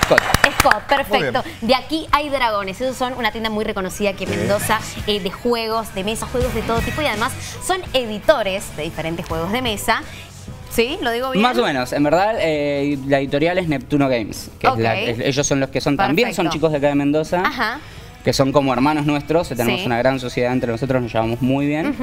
Scott. Scott, perfecto. De aquí hay dragones. Esos son una tienda muy reconocida aquí en Mendoza eh, de juegos, de mesa, juegos de todo tipo y además son editores de diferentes juegos de mesa. ¿Sí? ¿Lo digo bien? Más o menos. En verdad, eh, la editorial es Neptuno Games. Que es la- Ok. es- ellos son los que son. También son chicos de acá de Mendoza. Ajá. Que son como hermanos nuestros. Tenemos Sí. una gran sociedad entre nosotros. Nos llevamos muy bien.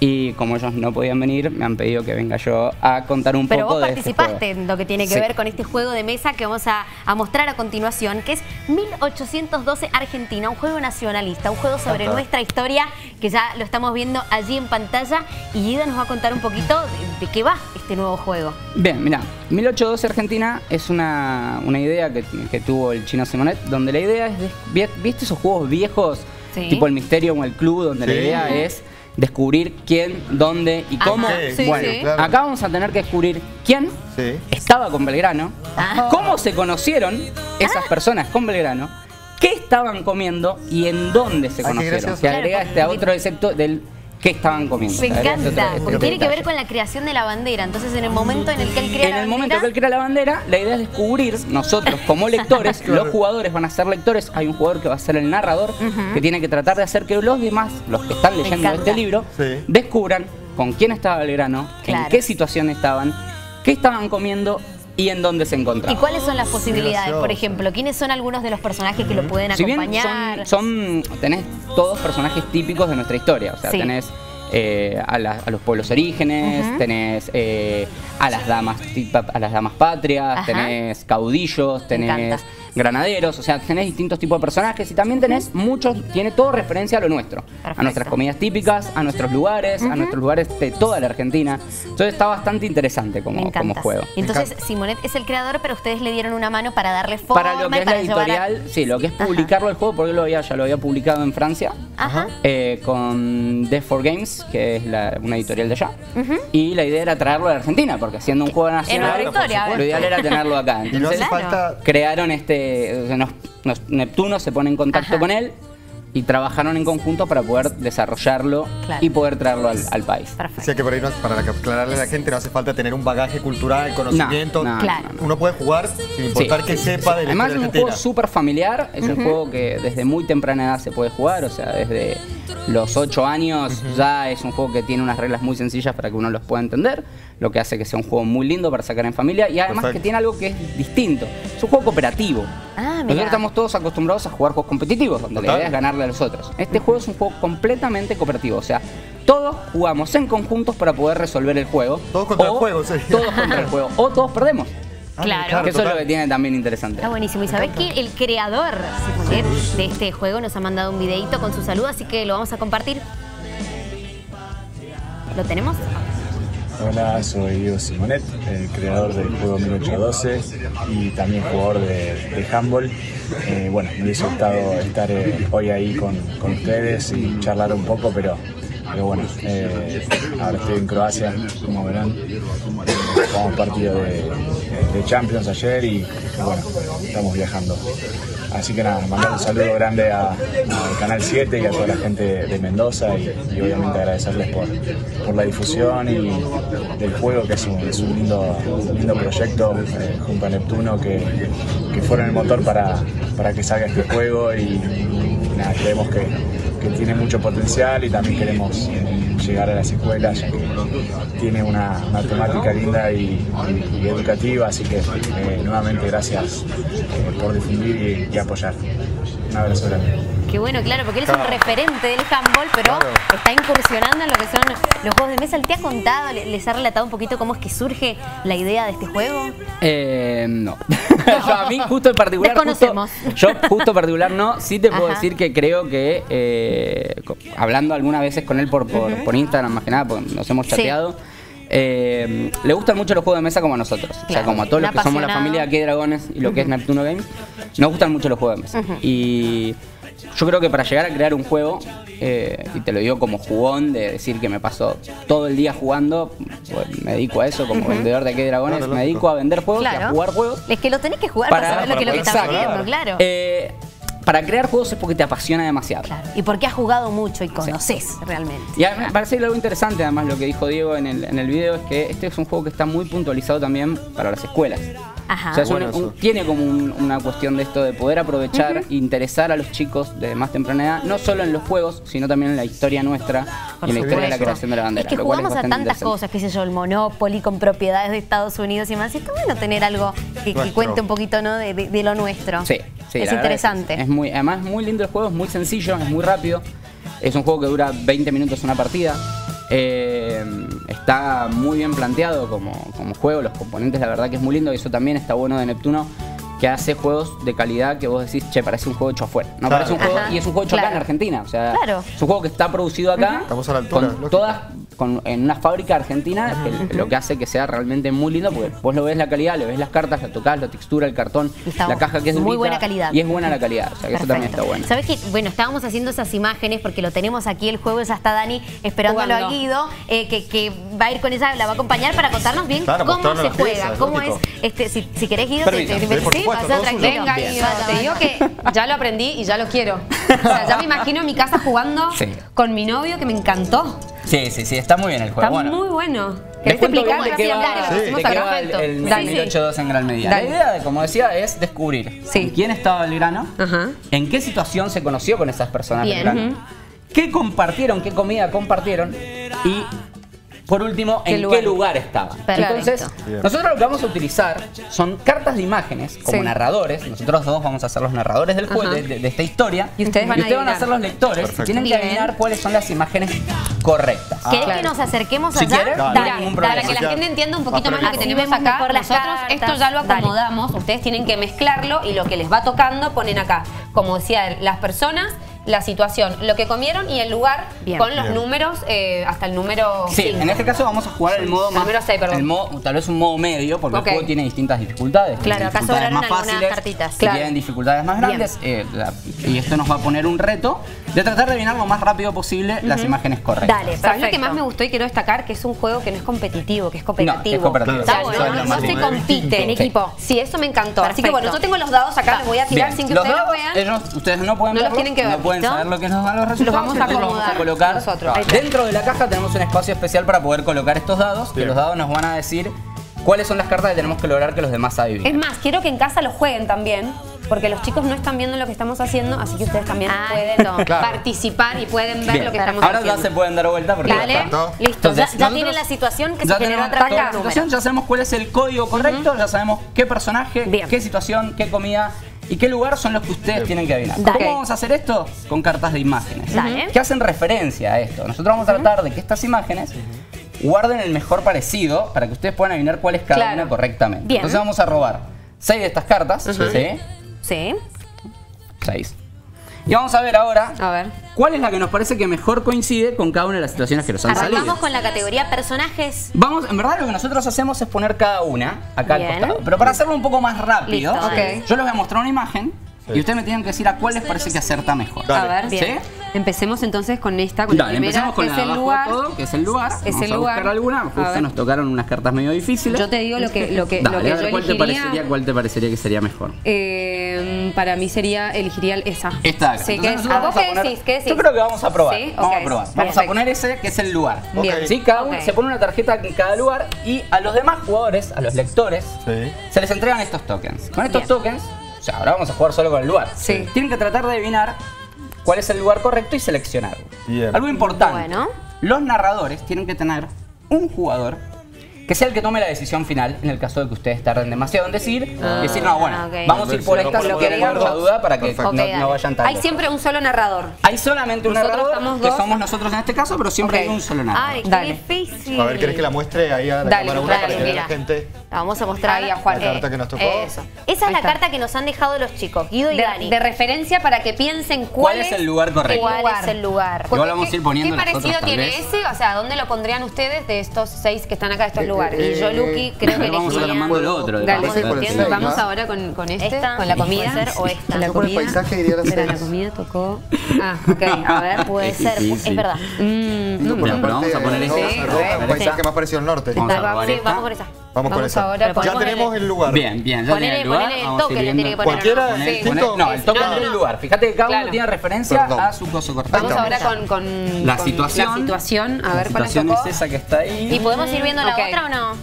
Y como ellos no podían venir, me han pedido que venga yo a contar un Pero poco vos de este participaste juego. en lo que tiene que Sí. ver con este juego de mesa que vamos a, a mostrar a continuación, que es 1812 Argentina, un juego nacionalista, un juego sobre Ajá. nuestra historia, que ya lo estamos viendo allí en pantalla. Y Ida nos va a contar un poquito de, de qué va este nuevo juego. Bien, mira, 1812 Argentina es una, una idea que, que tuvo el chino Simonet, donde la idea es, de- vi- ¿viste esos juegos viejos, Sí. tipo el misterio o el club, donde la idea es descubrir quién, dónde y cómo? sí, bueno, sí. acá vamos a tener que descubrir quién Sí. estaba con Belgrano, Ah. cómo se conocieron esas personas con Belgrano, qué estaban comiendo y en dónde se Ay, conocieron. Se agrega Claro, este otro excepto del qué estaban comiendo. Me otro- encanta, porque tiene que ver con la creación de la bandera. Entonces, en el momento en el que él crea En la el bandera, momento que él crea la bandera, la idea es descubrir, nosotros como lectores, los jugadores van a ser lectores, hay un jugador que va a ser el narrador, que tiene que tratar de hacer que los demás, los que están leyendo este libro, Sí. descubran con quién estaba Belgrano, Claro. en qué situación estaban, qué estaban comiendo y en dónde se ¿Y encontraban. cuáles son las posibilidades? Por ejemplo, ¿quiénes son algunos de los personajes que lo pueden Si bien acompañar? son, son- tenés todos personajes típicos de nuestra historia, o sea, Sí. tenés eh, a, la- a los pueblos orígenes, Ujú. tenés eh, a las damas tipa- a las damas patrias, Ajá. tenés caudillos, tenés encanta. Granaderos, o sea, tenés distintos tipos de personajes y también tenés muchos, tiene todo referencia a lo nuestro, Perfecto. a nuestras comidas típicas, a nuestros lugares, a nuestros lugares de toda la Argentina. Entonces está bastante interesante como, juego. Entonces, Simonet es el creador, pero ustedes le dieron una mano para darle forma Para lo que es la a- editorial, sí, lo que es publicarlo el juego, porque lo había, ya lo había publicado en Francia. Ajá. eh, con Death for Games, que es la- una editorial de allá. Y la idea era traerlo a la Argentina, porque siendo un juego nacional, lo ideal era tenerlo acá. Y no hace Entonces, falta. crearon este. O sea, nos- nos- Neptuno se pone en contacto Ajá. con él y trabajaron en conjunto para poder desarrollarlo Claro. y poder traerlo al, al país. O Perfecto. sea que por ahí, no- para aclararle a la gente, no hace falta tener un bagaje cultural, conocimiento. No, no, Claro. no, no. Uno puede jugar sin importar Sí, que sí, sepa sí. de la Además es un juego súper familiar, es un juego que desde muy temprana edad se puede jugar, o sea, desde los 8 años ya es un juego que tiene unas reglas muy sencillas para que uno los pueda entender, lo que hace que sea un juego muy lindo para sacar en familia y además Perfecto. que tiene algo que es distinto, es un juego cooperativo. Ah, Nosotros estamos todos acostumbrados a jugar juegos competitivos, donde Total. la idea es ganarle a los otros. Este juego es un juego completamente cooperativo, o sea, todos jugamos en conjuntos para poder resolver el juego. Todos contra el o juego, sería. Todos contra el juego, o todos perdemos. Ah, Claro. que eso es lo que tiene también interesante. Está buenísimo. Y sabés que el creador Simonet, de este juego nos ha mandado un videito con su saludo, así que lo vamos a compartir. ¿Lo tenemos? Hola, soy Diego Simonet, el creador del juego 1812 y también jugador de, de handball. Eh, bueno, me hubiese gustado estar eh, hoy ahí con, con ustedes y charlar un poco, pero, pero bueno, eh, ahora estoy en Croacia, como verán. Jugamos partido de, Champions ayer y bueno, estamos viajando. Así que nada, mandar un saludo grande al Canal 7 y a toda la gente de Mendoza y, y obviamente agradecerles por, por la difusión y del juego, que es un, un lindo, lindo proyecto eh, junto a Neptuno, que, que fueron el motor para, para que salga este juego y, nada, creemos que, que tiene mucho potencial y también queremos llegar a las escuelas, tiene una, una temática linda y educativa, así que eh, nuevamente gracias eh, por difundir y, y apoyar. Un abrazo grande. Qué bueno, claro, porque él es un Claro. referente del handball, pero Claro. está incursionando en lo que son los juegos de mesa. ¿Él te ha contado, le- les ha relatado un poquito cómo es que surge la idea de este juego? Eh, no. yo a mí justo en particular. Desconocemos. justo- yo justo en particular no. Sí te puedo Ajá. decir que creo que eh, hablando algunas veces con él por, por, por Instagram más que nada, porque nos hemos Sí. chateado. eh, le gustan mucho los juegos de mesa como a nosotros. O sea, como a todos los Un que somos la familia de aquí de Dragones y lo que es Neptuno Games, nos gustan mucho los juegos de mesa. Y yo creo que para llegar a crear un juego, eh, y te lo digo como jugón, de decir que me paso todo el día jugando, pues, me dedico a eso como vendedor de de Dragones, Claro, me dedico a vender juegos y a jugar juegos. Es que lo tenés que jugar para, saber lo que, es lo que estás exacto. viendo, claro. Eh, para crear juegos es porque te apasiona demasiado. Claro. Y porque has jugado mucho y conoces realmente. Y a- me parece algo interesante, además, lo que dijo Diego en el, en el video, es que este es un juego que está muy puntualizado también para las escuelas. Ajá. O sea, es un- Bueno, un- eso. tiene como un- una cuestión de esto de poder aprovechar e interesar a los chicos de más temprana edad, no solo en los juegos, sino también en la historia nuestra y en la historia de la creación de la bandera. Es que lo cual jugamos a tantas cosas, qué sé yo, el Monopoly con propiedades de Estados Unidos y más. Y está bueno tener algo que, cuente un poquito ¿no? de, de- de lo nuestro. Sí, sí, Es interesante. Es, es muy, además, es muy lindo el juego, es muy sencillo, es muy rápido. Es un juego que dura 20 minutos una partida. Eh, está muy bien planteado como, como juego, los componentes, la verdad que es muy lindo. Y eso también está bueno de Neptuno, que hace juegos de calidad que vos decís, che, parece un juego hecho afuera. No Claro. parece un juego, Ajá, y es un juego hecho acá en Argentina. O sea, Claro. es un juego que está producido acá. Estamos a la altura, Con lógico. todas, con, en una fábrica argentina, que lo que hace que sea realmente muy lindo, porque vos lo ves la calidad, le ves las cartas, la tocás, la textura, el cartón, está la caja que es muy durita, buena calidad. Y es buena la calidad, o sea que eso también está bueno. ¿Sabes qué? Bueno, estábamos haciendo esas imágenes porque lo tenemos aquí el jueves hasta Dani esperándolo Jugando. a Guido, eh, que, que va a ir con esa, la va a acompañar para contarnos bien Claro, cómo se juega, piezas, cómo es. Este, si, si querés, Guido, te, Permiso. te, por sí, supuesto. Venga, Guido, Vaya, te digo que ya lo aprendí y ya lo quiero. O sea, ya me imagino en mi casa jugando Sí. con mi novio que me encantó. Sí, sí, sí, está muy bien el juego. Está bueno, muy bueno. ¿Querés explicar de qué va? Sí. de Hacemos qué va el, el Dale. 1082 en Gran Medida. Dale. La idea, como decía, es descubrir Sí. con quién estaba Belgrano, Ajá. en qué situación se conoció con esas personas Bien. Belgrano, qué compartieron, qué comida compartieron y por último, ¿Qué en lugar? qué lugar estaban. Perfecto. Entonces, Bien. nosotros lo que vamos a utilizar son cartas de imágenes como Sí. narradores. Nosotros dos vamos a ser los narradores del juego, de, de- de esta historia. Y ustedes van a van a ser los lectores Perfecto. y tienen que adivinar cuáles son las imágenes correctas. ¿Querés claro. que nos acerquemos Si allá? quieres, Dale. ningún para problema. que la gente entienda un poquito más lo que tenemos acá, las nosotros cartas. esto ya lo Dale. acomodamos, ustedes tienen que mezclarlo y lo que les va tocando ponen acá, como decía él, las personas, la situación, lo que comieron y el lugar Bien. con los Bien. números eh, hasta el número Sí, cinco. en este caso vamos a jugar el modo más. Número seis, perdón. el modo, tal vez un modo medio, porque el juego tiene distintas dificultades. Claro, acá dificultades sobraron más algunas fáciles, cartitas. Si Claro. tienen dificultades más grandes, eh, la- y esto nos va a poner un reto de tratar de adivinar lo más rápido posible las imágenes correctas. Dale, ¿Sabes lo que más me gustó y quiero destacar? Que es un juego que no es competitivo, que es cooperativo. No, es cooperativo. O sea, Está no, no, es se compite. En equipo. Sí, eso me encantó. Así que bueno, yo tengo los dados acá, los voy a tirar Bien, sin que los ustedes dados, los vean. ellos- ustedes no pueden No los verlos, tienen que ver, no pueden saber lo que nos dan los resultados. vamos a los vamos a colocar. nosotros. Dentro de la caja tenemos un espacio especial para poder colocar estos dados, que los dados nos van a decir cuáles son las cartas que tenemos que lograr que los demás adivinen. Es más, quiero que en casa lo jueguen también, porque los chicos no están viendo lo que estamos haciendo, así que ustedes también Ah, pueden. Claro. participar y pueden ver Bien. lo que estamos Ahora haciendo. ya se pueden dar vuelta porque Dale. ya está. Listo, Entonces, ya, ya tienen la situación que ya se generó a través de la situación, ya sabemos cuál es el código correcto, ya sabemos qué personaje, Bien. qué situación, qué comida y qué lugar son los que ustedes tienen que adivinar. Dale. ¿Cómo vamos a hacer esto? Con cartas de imágenes. Dale. Que hacen referencia a esto. Nosotros vamos a tratar de que estas imágenes guarden el mejor parecido para que ustedes puedan adivinar cuál es cada Claro. una correctamente. Bien. Entonces vamos a robar seis de estas cartas, ¿sí? Sí. Seis. Y vamos a ver ahora A ver. cuál es la que nos parece que mejor coincide con cada una de las situaciones que nos han salido. Arrancamos con la categoría personajes. Vamos, en verdad lo que nosotros hacemos es poner cada una acá Bien. al costado. Pero para hacerlo un poco más rápido, Listo, yo les voy a mostrar una imagen y ustedes me tienen que decir a cuál les parece que acerta mejor. Dale. A ver, Bien. Empecemos entonces con esta, con la Dale, primera, empezamos con que la es de el lugar. todo, que es el lugar. Es Vamos el a lugar. buscar alguna, A justo nos tocaron unas cartas medio difíciles. Yo te digo lo que, lo que, Dale, lo que a ver, yo ¿cuál te elegiría. parecería, cuál te parecería que sería mejor? Eh, para mí sería, elegiría esa. Esta acá. Sí, ¿qué, nosotros ¿a vos qué poner- decís? ¿Qué decís? Yo creo que vamos a probar. Sí, Vamos a probar. Vamos a poner ese que es el lugar. Bien. Sí, cada uno se pone una tarjeta en cada lugar y a los demás jugadores, a los lectores, Sí. se les entregan estos tokens. Con estos Bien. tokens, o sea, ahora vamos a jugar solo con el lugar. Sí. Tienen que tratar de adivinar cuál es el lugar correcto y seleccionarlo. Bien. Algo importante. Bueno. Los narradores tienen que tener un jugador que sea el que tome la decisión final en el caso de que ustedes tarden demasiado en decir y decir, no, bueno, Ah, ok. vamos a ir por Si no esta, haya acuerdo. mucha duda para que Perfecto. no, no vayan tan Hay siempre un solo narrador. Hay solamente un Nosotros narrador, estamos que dos. somos nosotros en este caso, pero siempre Ok. hay un solo narrador. Ay, qué Dale. difícil. A ver, ¿querés que la muestre ahí a la Dale, cámara una dale, para que la gente? La vamos a mostrar. Ahí a Juan. La carta que nos tocó. Eso. Esa es la está. carta que nos han dejado los chicos, Guido y De, Dani. de referencia para que piensen ¿Cuál cuál, es el lugar correcto? ¿Cuál lugar. es el lugar? Igual vamos a ir ¿qué- poniendo ¿Qué parecido tiene ese? O sea, ¿dónde lo pondrían ustedes de estos seis que están acá de estos Eh, eh, y yo, Luqui, creo que Vamos el otro. de Dale, paso. Vamos por el entiendo. seis, Vamos ¿no? ahora con, con este, Esta, con la puede comida. ser, o esta. La por el comida. la comida tocó... Ah, ok, a ver. Puede Sí, ser, sí, es verdad. Mm, pero vamos a poner este. un paisaje más parecido al norte. Vamos por esa. Vamos, con Vamos ahora con- ya tenemos el lugar. Bien, bien, ya Ponele- tiene el lugar. el vamos toque, le tiene que poner Cualquiera. Sí. Poner- no, el toque No, es el lugar. Fíjate que cada uno Claro. tiene referencia Perdón. a su coso cortado. Vamos ahora con, con La con situación. La situación, a ver cuál La es situación es esa que está ahí. ¿Y podemos ir viendo la otra o no?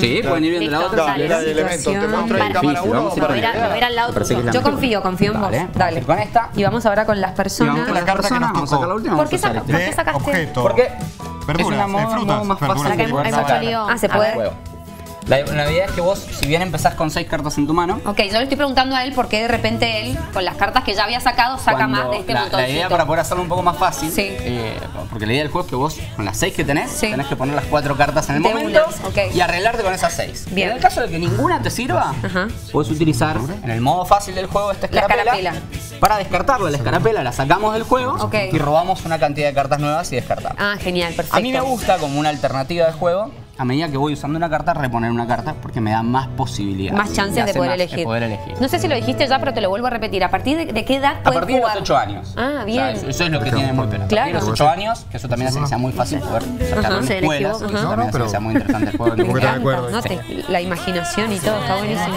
Sí, pueden ir viendo la Listo. otra. Dale, Dale, la elemento. Te situación. muestro en cámara Difícil, uno. vamos a ir Me por voy a ir a- ahí. me voy a ir al lado la Yo mejor. confío, confío en vos. Dale. Con esta. Y vamos ahora con las Y vamos personas. con la la carta que nos Vamos a sacar la tocó. última. ¿Por qué vamos a usar saca- este. ¿Por qué De sacaste? objeto. Porque es Verduras, frutas, hay mucho lío. Ah, ¿se puede? La, la idea es que vos, si bien empezás con seis cartas en tu mano, Ok, yo le estoy preguntando a él por qué de repente él, con las cartas que ya había sacado, saca más de este la, montoncito. la idea para poder hacerlo un poco más fácil, Sí. eh, porque la idea del juego es que vos, con las seis que tenés, Sí. tenés que poner las cuatro cartas en el De momento y arreglarte con esas seis. Bien. En el caso de que ninguna te sirva, Ajá. puedes utilizar en el modo fácil del juego esta La escarapela, para descartarla. La escarapela la sacamos del juego y robamos una cantidad de cartas nuevas y descartamos. Ah, genial, perfecto. A mí me gusta como una alternativa de juego, a medida que voy usando una carta, reponer una carta porque me da más posibilidades. Más chances de poder más- elegir. De poder elegir. No sé si lo dijiste ya, pero te lo vuelvo a repetir. ¿A partir de, de qué edad A pueden partir de jugar? los 8 años. Ah, bien. O sea, eso, es lo que tiene muy pena. A partir Claro. de los 8 años, que eso también hace que sea muy fácil poder en Se escuelas. Eso también No, hace que sea muy interesante el juego. De Me acuerdo. encanta, ¿no? Te- la imaginación y todo, está buenísimo.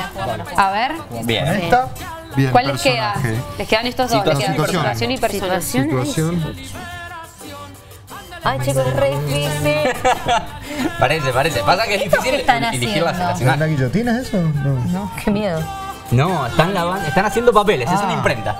A ver, Bien. Esta. Bien, ¿cuál les queda? Les quedan estos dos, les quedan Situación. situación y persona. Situación. Ay, chicos, es re difícil. Parece, parece. Pasa que es difícil están elegir la haciendo? ¿La guillotina es eso? No. No, qué miedo. No, están, lavando, están haciendo papeles, es Ah. una imprenta.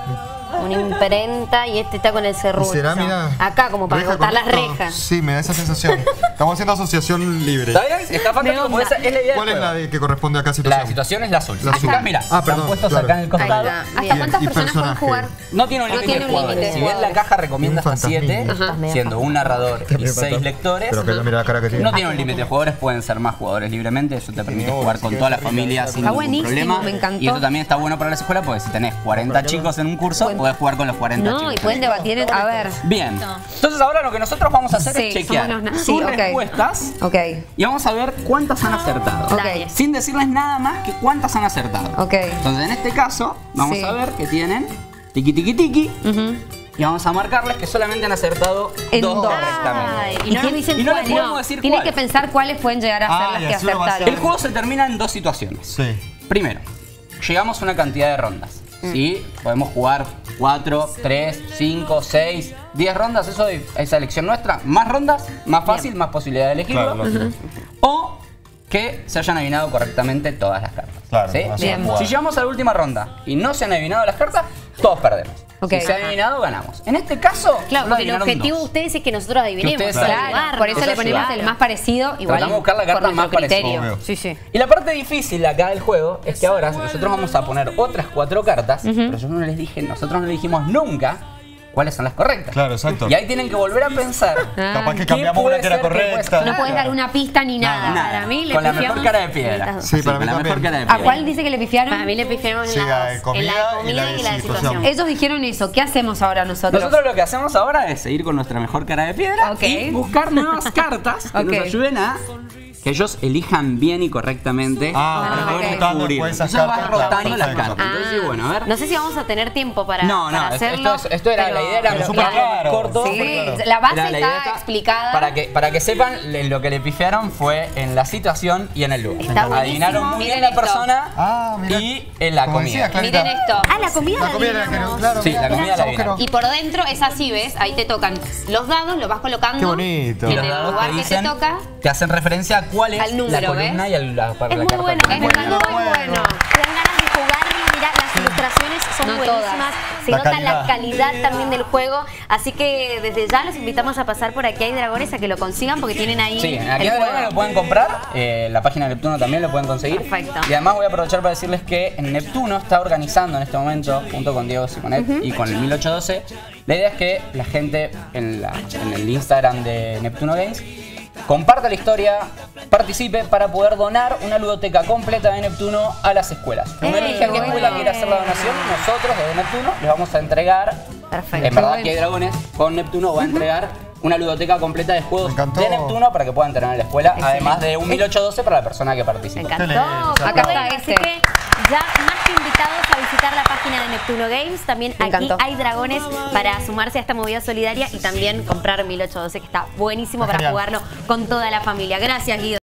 Una imprenta y este está con el ¿Y serrucho. será, mira? Acá, como para reja cortar las esto? rejas. Sí, me da esa sensación. Estamos haciendo asociación libre. ¿Está bien? Está fantástico, esa es la idea ¿Cuál es la de que corresponde a cada situación? La situación es la azul. La azul. Acá, mira, Ah, están perdón, puestos claro. acá en el costado. ¿Hasta Bien. cuántas personas pueden jugar? No tiene un No límite de de Si bien la caja recomienda hasta 7, fantasmín. siendo un narrador y También 6 fantasma. lectores, Pero que mira la cara que tiene. no tiene un límite de jugadores, pueden ser más jugadores libremente. Eso te permite jugar con toda la familia sin Está ningún buenísimo, problema. me encantó. Y eso también está bueno para las escuelas porque si tenés 40 chicos en un curso, podés jugar con los 40 No, chicos. y pueden debatir. en- A ver. Bien. Entonces ahora lo que nosotros vamos a hacer Sí, es chequear sus sí, ok. respuestas Ok, y vamos a ver cuántas han acertado. ok, Sin decirles nada más que cuántas han acertado. ok. Entonces, en este caso, vamos Sí. a ver que tienen tiki tiki tiki y vamos a marcarles que solamente han acertado En dos dos. correctamente. Ay, y no dicen y no les podemos No, decir tienen cuál. que pensar cuáles pueden llegar a ser Ah, las que acertaron. El juego se termina en dos situaciones. Sí. Primero, llegamos a una cantidad de rondas. ¿Sí? Podemos jugar 4, 3, 5, 6, 10 rondas. Eso es elección nuestra. Más rondas, más fácil, más posibilidad de elegirlo. Claro. O que se hayan adivinado correctamente todas las cartas. Claro, ¿sí? Bien. Si llegamos a la última ronda y no se han adivinado las cartas, todos perdemos. Si se han adivinado, ganamos. En este caso, Claro, porque el objetivo de ustedes es que nosotros adivinemos. Por eso Eso le ponemos el más parecido, igual Tratamos de buscar la carta más parecida. Sí, sí. Y la parte difícil acá del juego es que ahora nosotros vamos a poner otras cuatro cartas, pero yo no les dije, nosotros no les dijimos nunca cuáles son las correctas. Claro, exacto. Y ahí tienen que volver a pensar. Ah. Capaz que ¿Qué cambiamos una que era que correcta. ser? No puedes dar una pista ni nada. Nada. Para mí le con la mejor cara de piedra. estas Sí, para con mí la mejor cara de ¿A piedra. cuál dice que le pifiaron? Para mí le pifiamos en Sí, la de comida en la de y la y la de situación. situación. Ellos dijeron eso. ¿Qué hacemos ahora nosotros? Nosotros lo que hacemos ahora es seguir con nuestra mejor cara de piedra Ok. y buscar nuevas cartas que nos ayuden a que ellos elijan bien y correctamente Ah, para ok. poder Rotando descubrir. después esas Entonces vas claro, rotando las cartas. Entonces, sí, bueno, a ver. No sé si vamos a tener tiempo para, No, para no, esto, hacerlo. esto, esto era pero- la idea, era pero más claro. corto. Sí, claro. la base Era la está explicada. Para que, para que sepan le- lo que le pifiaron fue en la situación y en el lugar. Está. Adivinaron muy Miren bien la esto. persona Ah, mira. y en la comida. decía. Miren esto. Ah, la comida La la adivinamos. claro. Sí, la comida la. Y por dentro es así, ¿ves? Ahí te tocan los dados, los vas colocando. Qué bonito. Y En los el lugar te que te toca. te hacen referencia a cuál es Al número, la columna ¿ves? y a la, la Es carta. muy bueno, es muy Bueno, bueno. bueno. Te dan ganas de jugar y mirá, las ilustraciones son No buenísimas. todas. Se La nota calidad. la calidad también del juego. Así que desde ya los invitamos a pasar por aquí hay dragones a que lo consigan porque tienen ahí Sí, aquí el juego. Lo pueden comprar, eh, la página de Neptuno también lo pueden conseguir. Perfecto. Y además voy a aprovechar para decirles que en Neptuno está organizando en este momento, junto con Diego Simonet y con el 1812, la idea es que la gente en, la- en el Instagram de Neptuno Games comparta la historia, participe para poder donar una ludoteca completa de Neptuno a las escuelas. Uno ¡Eh, elige a qué escuela quiere hacer la donación nosotros desde Neptuno les vamos a entregar, Perfecto. en verdad que hay dragones, con Neptuno va a entregar una ludoteca completa de juegos Me encantó. de Neptuno para que puedan tener en la escuela, además de un 1812 para la persona que Me participa. encantó. Excelente. Qué Acá está este. Ya más que invitados a visitar la página de Neptuno Games. También Me aquí encantó. hay dragones para sumarse a esta movida solidaria y también comprar 1812 que está buenísimo Está para genial. jugarlo con toda la familia. Gracias, Guido.